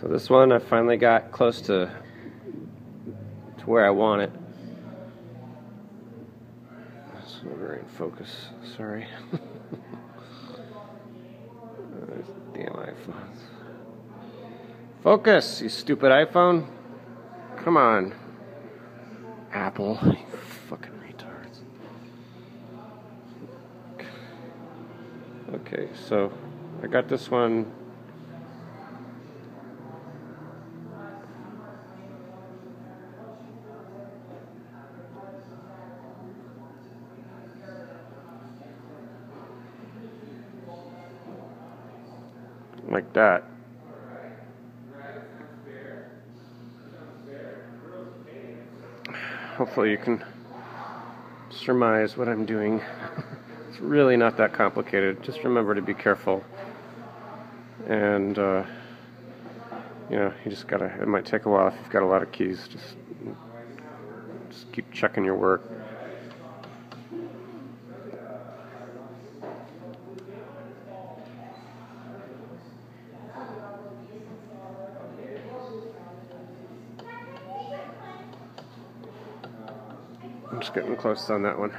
So this one I finally got close to to where I want it. It's not very in focus, sorry. damn iPhones. Focus, you stupid iPhone. Come on. Apple, you fucking retards. Okay, so I got this one like that. Hopefully you can surmise what I'm doing. it's really not that complicated. Just remember to be careful. And, uh, you know, you just gotta, it might take a while if you've got a lot of keys. Just, just keep checking your work. I'm just getting close on that one.